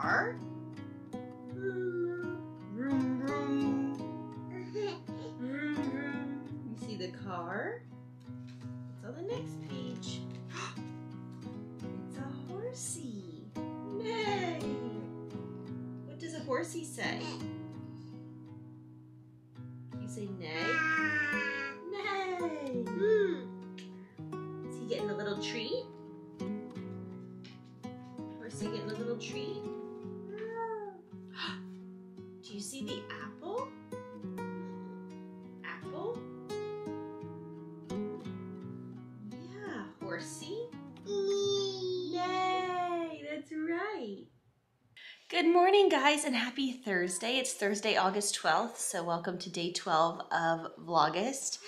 car. Vroom, vroom. Vroom, vroom. You see the car? It's on the next page. It's a horsey. Nay. What does a horsey say? You say nay? Yay, that's right. Good morning, guys, and happy Thursday. It's Thursday, August 12th, so welcome to day 12 of Vlogust.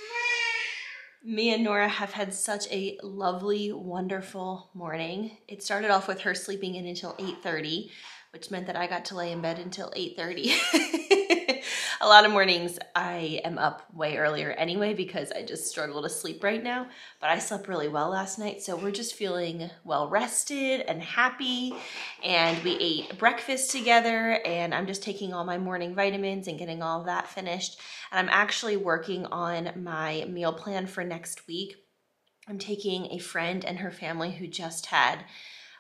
Me and Nora have had such a lovely, wonderful morning. It started off with her sleeping in until 8.30, which meant that I got to lay in bed until 8.30. a lot of mornings I am up way earlier anyway because I just struggle to sleep right now, but I slept really well last night, so we're just feeling well rested and happy, and we ate breakfast together, and I'm just taking all my morning vitamins and getting all of that finished, and I'm actually working on my meal plan for next week. I'm taking a friend and her family who just had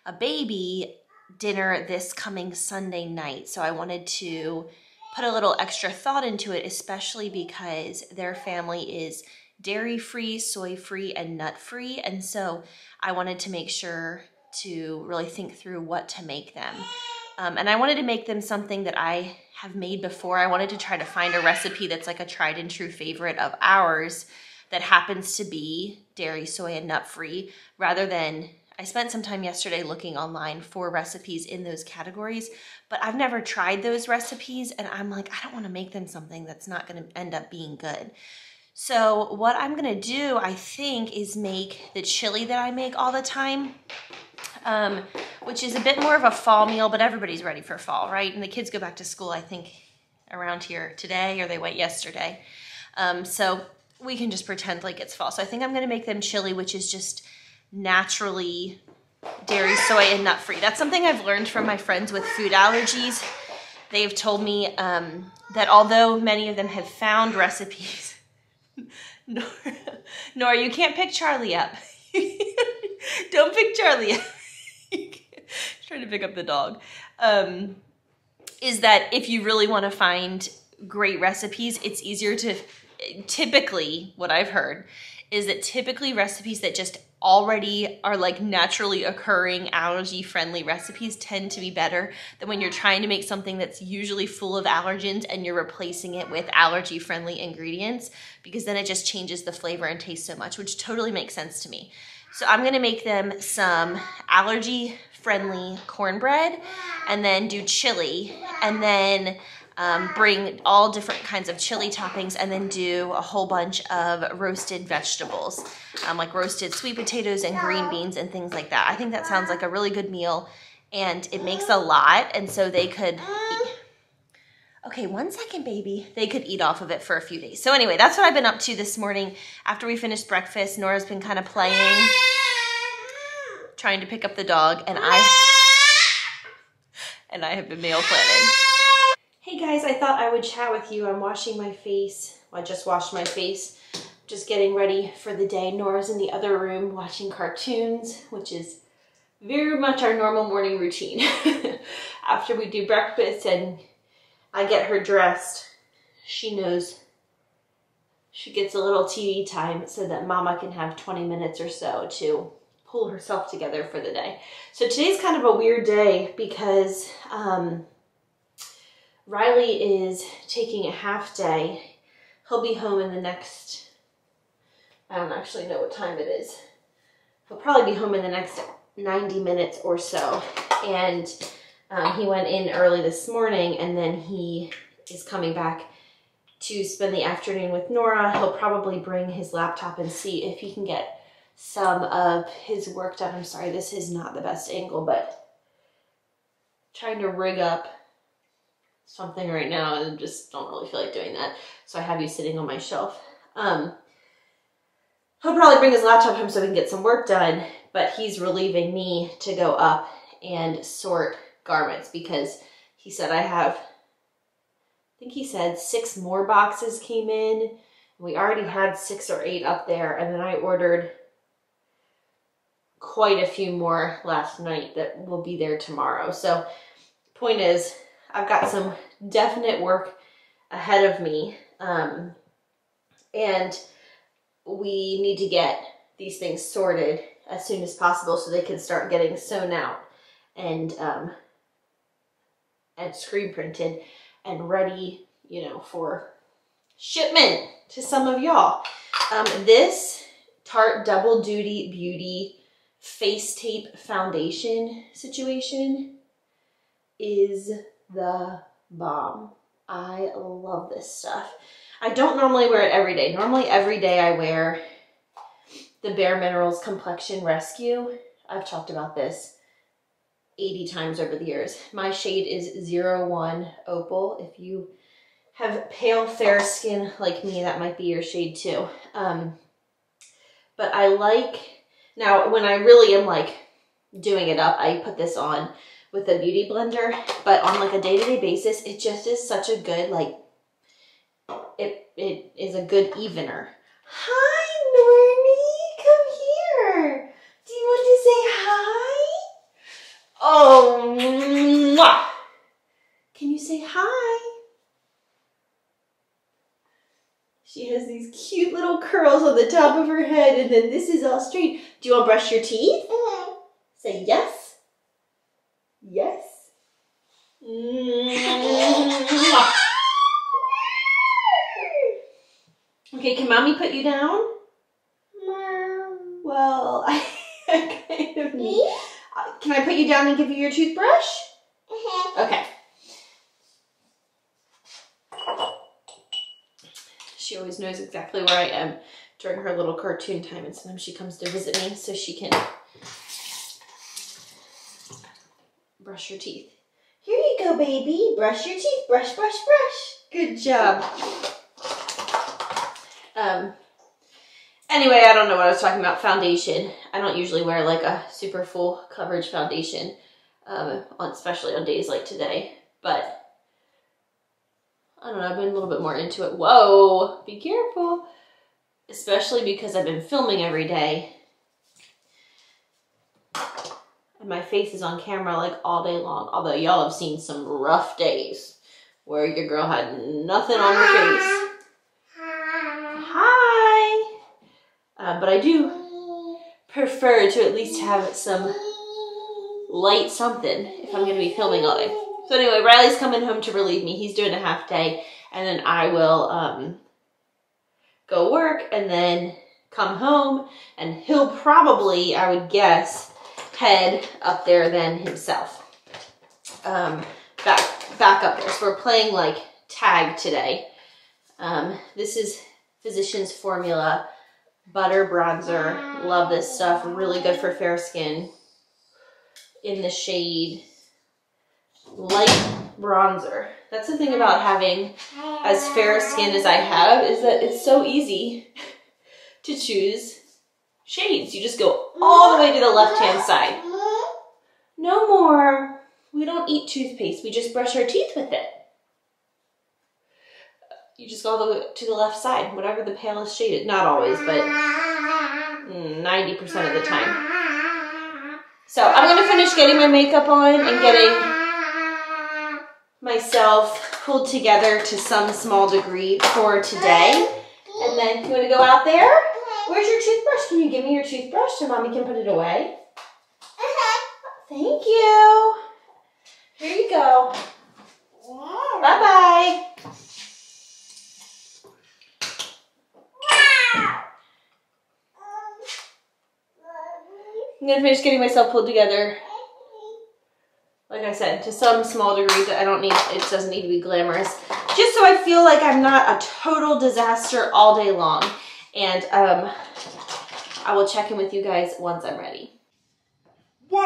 a baby dinner this coming Sunday night. So I wanted to put a little extra thought into it, especially because their family is dairy free, soy free, and nut free. And so I wanted to make sure to really think through what to make them. Um, and I wanted to make them something that I have made before. I wanted to try to find a recipe that's like a tried and true favorite of ours that happens to be dairy, soy, and nut free rather than I spent some time yesterday looking online for recipes in those categories, but I've never tried those recipes and I'm like, I don't want to make them something that's not going to end up being good. So what I'm going to do, I think, is make the chili that I make all the time, um, which is a bit more of a fall meal, but everybody's ready for fall, right? And the kids go back to school, I think, around here today or they went yesterday. Um, so we can just pretend like it's fall. So I think I'm going to make them chili, which is just naturally dairy, soy, and nut free. That's something I've learned from my friends with food allergies. They've told me um, that although many of them have found recipes, Nora, Nora, you can't pick Charlie up. Don't pick Charlie up. trying to pick up the dog. Um, is that if you really want to find great recipes, it's easier to typically what I've heard is that typically recipes that just already are like naturally occurring allergy friendly recipes tend to be better than when you're trying to make something that's usually full of allergens and you're replacing it with allergy friendly ingredients because then it just changes the flavor and taste so much, which totally makes sense to me. So I'm gonna make them some allergy friendly cornbread and then do chili and then um, bring all different kinds of chili toppings and then do a whole bunch of roasted vegetables, um, like roasted sweet potatoes and green beans and things like that. I think that sounds like a really good meal and it makes a lot and so they could eat. Okay, one second, baby. They could eat off of it for a few days. So anyway, that's what I've been up to this morning. After we finished breakfast, Nora's been kind of playing, trying to pick up the dog, and I and I have been meal planning. Guys, I thought I would chat with you. I'm washing my face. Well, I just washed my face. Just getting ready for the day. Nora's in the other room watching cartoons, which is very much our normal morning routine. After we do breakfast and I get her dressed, she knows she gets a little TV time so that mama can have 20 minutes or so to pull herself together for the day. So today's kind of a weird day because um, Riley is taking a half day. He'll be home in the next, I don't actually know what time it is. He'll probably be home in the next 90 minutes or so. And um, he went in early this morning and then he is coming back to spend the afternoon with Nora. He'll probably bring his laptop and see if he can get some of his work done. I'm sorry, this is not the best angle, but trying to rig up something right now and just don't really feel like doing that. So I have you sitting on my shelf. Um, he'll probably bring his laptop home so we can get some work done, but he's relieving me to go up and sort garments because he said I have, I think he said six more boxes came in. We already had six or eight up there, and then I ordered quite a few more last night that will be there tomorrow. So, point is, I've got some definite work ahead of me. Um, and we need to get these things sorted as soon as possible so they can start getting sewn out and um, and screen printed and ready, you know, for shipment to some of y'all. Um, this Tarte Double Duty Beauty Face Tape Foundation situation is the bomb. I love this stuff. I don't normally wear it every day. Normally every day I wear the Bare Minerals Complexion Rescue. I've talked about this 80 times over the years. My shade is 01 Opal. If you have pale, fair skin like me, that might be your shade too. Um, but I like, now when I really am like doing it up, I put this on with a beauty blender, but on like a day-to-day -day basis, it just is such a good, like, it, it is a good evener. Hi, Nornie, come here. Do you want to say hi? Oh, mwah. Can you say hi? She has these cute little curls on the top of her head, and then this is all straight. Do you want to brush your teeth? Mm -hmm. Say. Yes. Okay, can mommy put you down? Mom. Well, I, kind of need. Uh, can I put you down and give you your toothbrush? Mm-hmm. Okay. She always knows exactly where I am during her little cartoon time, and sometimes she comes to visit me so she can brush your teeth. Here you go, baby. Brush your teeth. Brush, brush, brush. Good job. Um, anyway, I don't know what I was talking about. Foundation. I don't usually wear like a super full coverage foundation, um, especially on days like today. But I don't know, I've been a little bit more into it. Whoa, be careful. Especially because I've been filming every day and my face is on camera like all day long. Although y'all have seen some rough days where your girl had nothing on her face. Uh, but I do prefer to at least have some light something if I'm going to be filming all day. So anyway, Riley's coming home to relieve me. He's doing a half day and then I will um, go work and then come home and he'll probably, I would guess, head up there then himself. Um, back, back up there. So we're playing like tag today. Um, this is Physicians Formula Butter Bronzer. Love this stuff. Really good for fair skin. In the shade Light Bronzer. That's the thing about having as fair skin as I have is that it's so easy to choose shades. You just go all the way to the left-hand side. No more. We don't eat toothpaste. We just brush our teeth with it. You just go to the left side, whatever the shade is. Not always, but mm, 90% of the time. So I'm going to finish getting my makeup on and getting myself pulled together to some small degree for today. And then you want to go out there? Where's your toothbrush? Can you give me your toothbrush so mommy can put it away? Thank you. Here you go. Bye-bye. I'm gonna finish getting myself pulled together. Like I said, to some small degree that I don't need, it doesn't need to be glamorous. Just so I feel like I'm not a total disaster all day long. And um, I will check in with you guys once I'm ready. Whoa!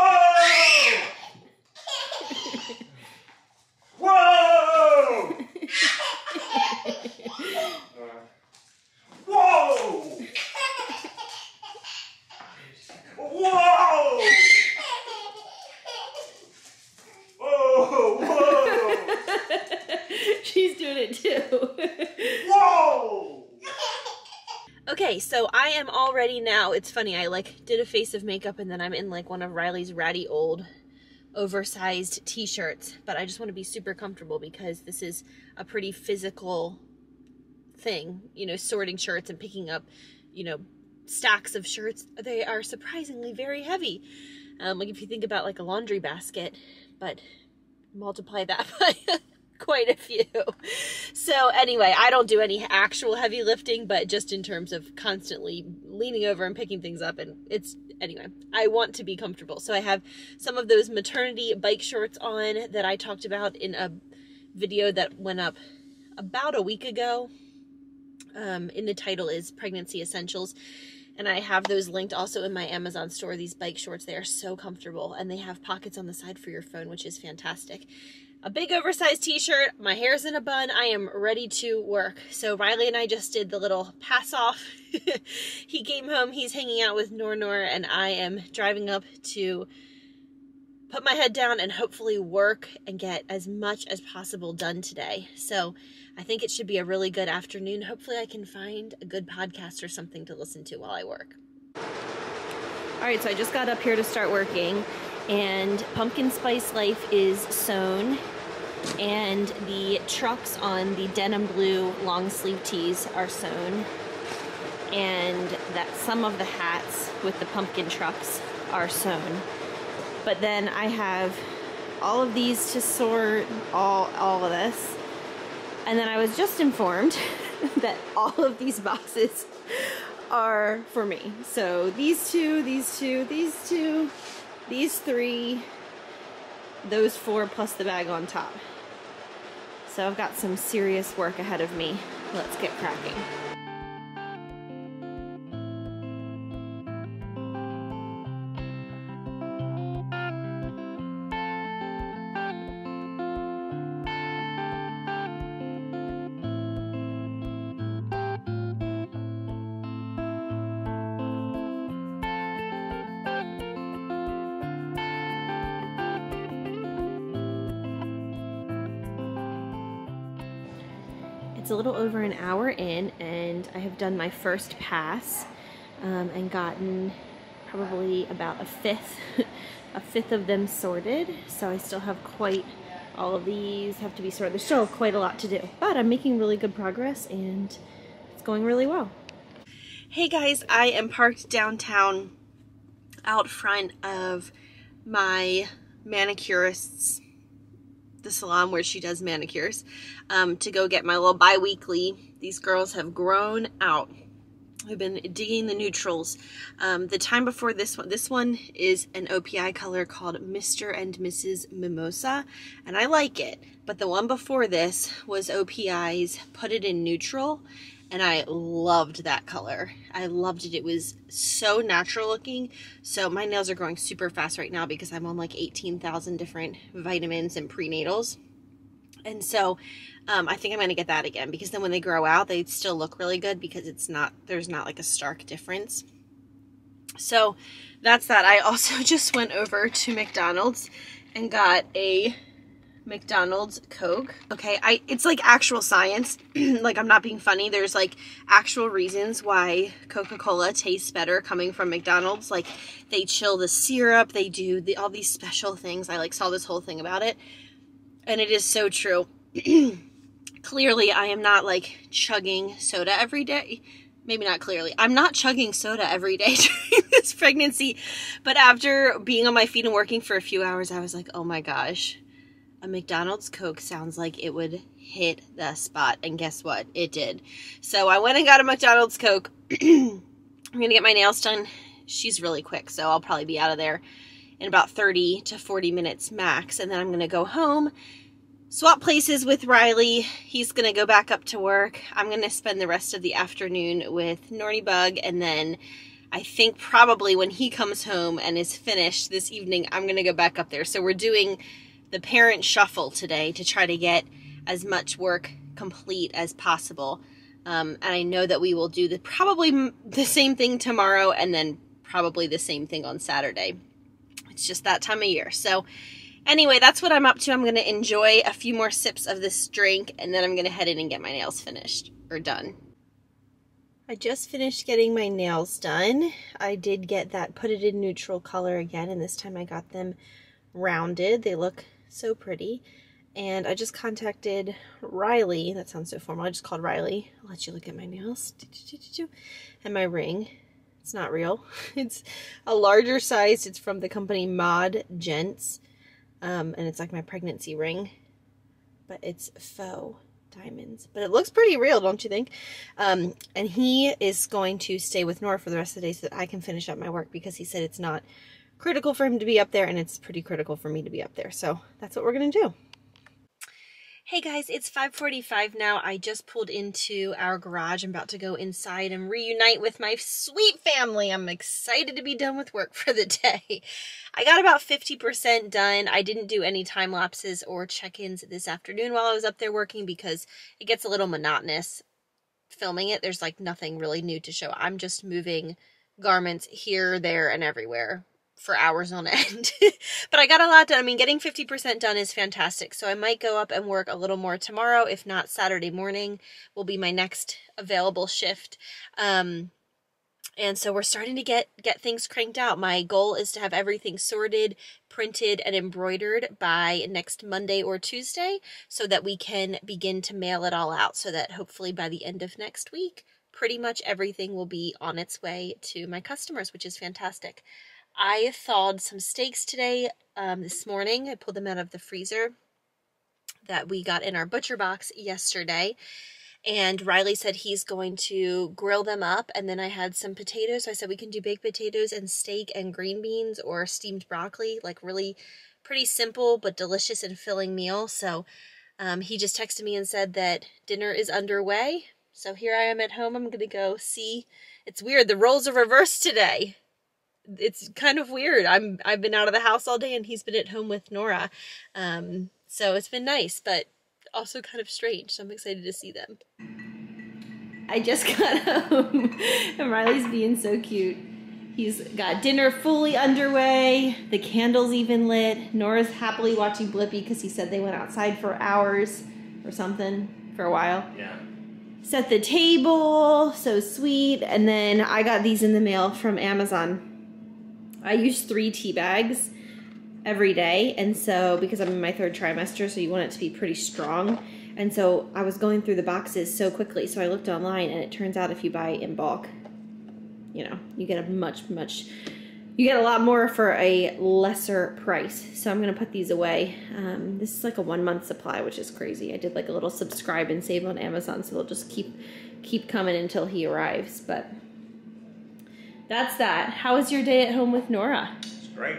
Whoa! Whoa! it too. Whoa! Okay, so I am all ready now. It's funny, I like did a face of makeup and then I'm in like one of Riley's ratty old oversized t-shirts, but I just want to be super comfortable because this is a pretty physical thing, you know, sorting shirts and picking up, you know, stacks of shirts. They are surprisingly very heavy. Um, like if you think about like a laundry basket, but multiply that by quite a few. So anyway, I don't do any actual heavy lifting, but just in terms of constantly leaning over and picking things up and it's anyway, I want to be comfortable. So I have some of those maternity bike shorts on that I talked about in a video that went up about a week ago. Um, in the title is Pregnancy Essentials. And I have those linked also in my Amazon store, these bike shorts. They are so comfortable and they have pockets on the side for your phone, which is fantastic a big oversized t-shirt, my hair's in a bun, I am ready to work. So Riley and I just did the little pass off. he came home, he's hanging out with Nor Nor, and I am driving up to put my head down and hopefully work and get as much as possible done today. So I think it should be a really good afternoon. Hopefully I can find a good podcast or something to listen to while I work. All right, so I just got up here to start working and Pumpkin Spice Life is sewn and the trucks on the denim blue long sleeve tees are sewn. And that some of the hats with the pumpkin trucks are sewn. But then I have all of these to sort all all of this. And then I was just informed that all of these boxes are for me. So these two these two these two these three those four plus the bag on top so I've got some serious work ahead of me. Let's get cracking. It's a little over an hour in and I have done my first pass um, and gotten probably about a fifth, a fifth of them sorted. So I still have quite, all of these have to be sorted. There's still quite a lot to do, but I'm making really good progress and it's going really well. Hey guys, I am parked downtown out front of my manicurist's the salon where she does manicures um, to go get my little bi-weekly. These girls have grown out. I've been digging the neutrals. Um, the time before this one, this one is an OPI color called Mr. and Mrs. Mimosa, and I like it. But the one before this was OPI's Put It in Neutral, and I loved that color. I loved it. It was so natural looking. So my nails are growing super fast right now because I'm on like 18,000 different vitamins and prenatals. And so um, I think I'm going to get that again because then when they grow out, they still look really good because it's not, there's not like a stark difference. So that's that. I also just went over to McDonald's and got a McDonald's Coke. Okay, I it's like actual science. like I'm not being funny. There's like actual reasons why Coca-Cola tastes better coming from McDonald's. Like they chill the syrup, they do the, all these special things. I like saw this whole thing about it. And it is so true. clearly I am not like chugging soda every day. Maybe not clearly. I'm not chugging soda every day during this pregnancy. But after being on my feet and working for a few hours, I was like, oh my gosh a McDonald's Coke sounds like it would hit the spot. And guess what? It did. So I went and got a McDonald's Coke. I'm going to get my nails done. She's really quick, so I'll probably be out of there in about 30 to 40 minutes max. And then I'm going to go home, swap places with Riley. He's going to go back up to work. I'm going to spend the rest of the afternoon with Norny Bug. And then I think probably when he comes home and is finished this evening, I'm going to go back up there. So we're doing the parent shuffle today to try to get as much work complete as possible. Um, and I know that we will do the probably the same thing tomorrow and then probably the same thing on Saturday. It's just that time of year. So Anyway, that's what I'm up to. I'm going to enjoy a few more sips of this drink and then I'm going to head in and get my nails finished or done. I just finished getting my nails done. I did get that put it in neutral color again and this time I got them rounded. They look so pretty. And I just contacted Riley. That sounds so formal. I just called Riley. I'll let you look at my nails. And my ring. It's not real. It's a larger size. It's from the company Mod Gents. Um, and it's like my pregnancy ring. But it's faux diamonds. But it looks pretty real, don't you think? Um, and he is going to stay with Nora for the rest of the day so that I can finish up my work because he said it's not critical for him to be up there and it's pretty critical for me to be up there. So that's what we're going to do. Hey guys, it's 5.45 now. I just pulled into our garage. I'm about to go inside and reunite with my sweet family. I'm excited to be done with work for the day. I got about 50% done. I didn't do any time lapses or check-ins this afternoon while I was up there working because it gets a little monotonous filming it. There's like nothing really new to show. I'm just moving garments here, there, and everywhere for hours on end. but I got a lot done. I mean, getting 50% done is fantastic. So I might go up and work a little more tomorrow. If not, Saturday morning will be my next available shift. Um, and so we're starting to get get things cranked out. My goal is to have everything sorted, printed, and embroidered by next Monday or Tuesday so that we can begin to mail it all out so that hopefully by the end of next week, pretty much everything will be on its way to my customers, which is fantastic. I thawed some steaks today, um, this morning. I pulled them out of the freezer that we got in our butcher box yesterday. And Riley said he's going to grill them up. And then I had some potatoes. So I said we can do baked potatoes and steak and green beans or steamed broccoli. Like really pretty simple but delicious and filling meal. So um, he just texted me and said that dinner is underway. So here I am at home. I'm going to go see. It's weird. The roles are reversed today it's kind of weird. I'm I've been out of the house all day and he's been at home with Nora. Um, so it's been nice, but also kind of strange. So I'm excited to see them. I just got home and Riley's being so cute. He's got dinner fully underway. The candles even lit. Nora's happily watching Blippi because he said they went outside for hours or something for a while. Yeah. Set the table, so sweet. And then I got these in the mail from Amazon I use three tea bags every day. And so, because I'm in my third trimester, so you want it to be pretty strong. And so I was going through the boxes so quickly. So I looked online and it turns out if you buy in bulk, you know, you get a much, much, you get a lot more for a lesser price. So I'm going to put these away. Um, this is like a one month supply, which is crazy. I did like a little subscribe and save on Amazon. So they'll just keep, keep coming until he arrives. But that's that. How was your day at home with Nora? It's great.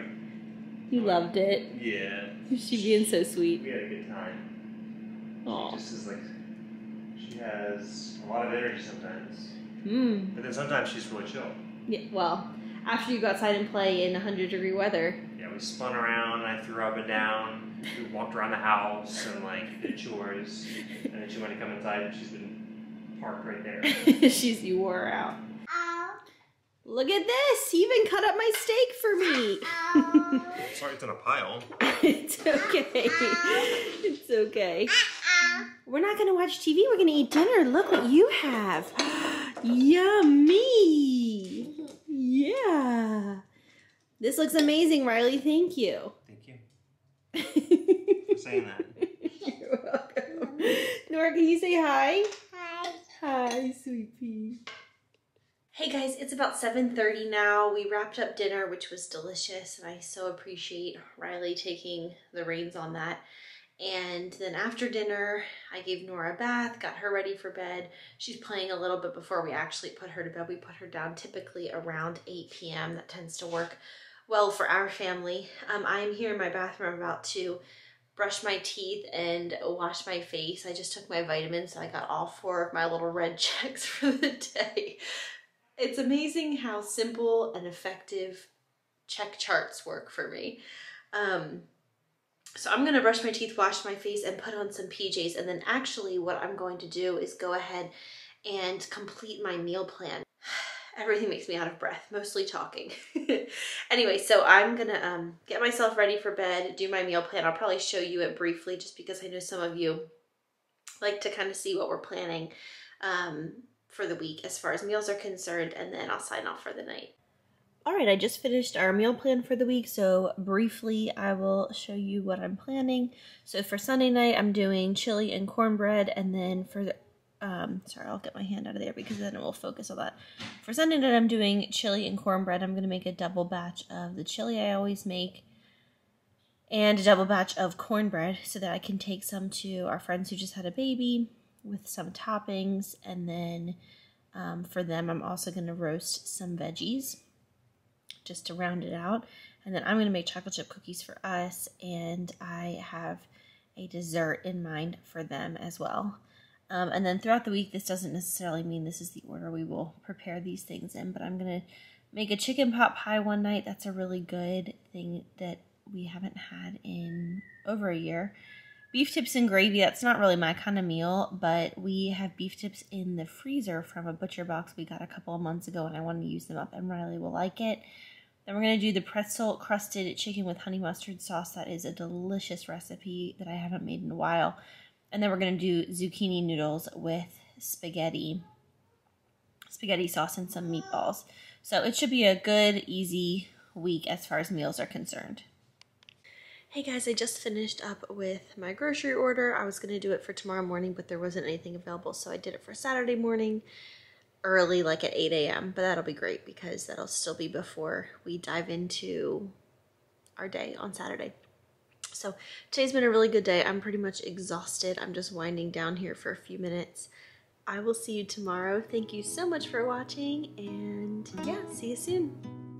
You loved it. Yeah. She being so sweet. We had a good time. Aww. She just is like, she has a lot of energy sometimes. Hmm. But then sometimes she's really chill. Yeah. Well, after you go outside and play in 100 degree weather. Yeah, we spun around and I threw up and down. We walked around the house and like did chores. And then she went to come inside and she's been parked right there. she's you wore her out. Look at this! He even cut up my steak for me. Sorry, it's in a pile. it's okay. It's okay. We're not gonna watch TV. We're gonna eat dinner. Look what you have. Yummy. Yeah. This looks amazing, Riley. Thank you. Thank you for saying that. You're welcome. Nora, can you say hi? Hi. Hi, sweet pea. Hey guys, it's about 7.30 now. We wrapped up dinner, which was delicious, and I so appreciate Riley taking the reins on that. And then after dinner, I gave Nora a bath, got her ready for bed. She's playing a little bit before we actually put her to bed. We put her down typically around 8 p.m. That tends to work well for our family. Um, I'm here in my bathroom about to brush my teeth and wash my face. I just took my vitamins, so I got all four of my little red checks for the day. It's amazing how simple and effective check charts work for me. Um, so I'm going to brush my teeth, wash my face, and put on some PJs. And then actually what I'm going to do is go ahead and complete my meal plan. everything makes me out of breath, mostly talking. anyway, so I'm gonna um, get myself ready for bed, do my meal plan. I'll probably show you it briefly just because I know some of you like to kind of see what we're planning um, for the week as far as meals are concerned, and then I'll sign off for the night. All right, I just finished our meal plan for the week, so briefly I will show you what I'm planning. So for Sunday night, I'm doing chili and cornbread, and then for the um, sorry, I'll get my hand out of there because then it will focus on that. For Sunday night, I'm doing chili and cornbread. I'm going to make a double batch of the chili I always make and a double batch of cornbread so that I can take some to our friends who just had a baby with some toppings. And then um, for them, I'm also going to roast some veggies just to round it out. And then I'm going to make chocolate chip cookies for us. And I have a dessert in mind for them as well. Um, and then throughout the week, this doesn't necessarily mean this is the order we will prepare these things in, but I'm going to make a chicken pot pie one night. That's a really good thing that we haven't had in over a year. Beef tips and gravy, that's not really my kind of meal, but we have beef tips in the freezer from a butcher box we got a couple of months ago, and I want to use them up, and Riley will like it. Then we're going to do the pretzel crusted chicken with honey mustard sauce. That is a delicious recipe that I haven't made in a while. And then we're going to do zucchini noodles with spaghetti, spaghetti sauce and some meatballs. So it should be a good, easy week as far as meals are concerned. Hey guys, I just finished up with my grocery order. I was to do it for tomorrow morning, but there wasn't anything available, so I did it for Saturday morning early, like at 8 a.m. But that'll be great because that'll still be before we dive into our day on Saturday. So today's been a really good day. I'm pretty much exhausted. I'm just winding down here for a few minutes. I will see you tomorrow. Thank you so much for watching and yeah, see you soon.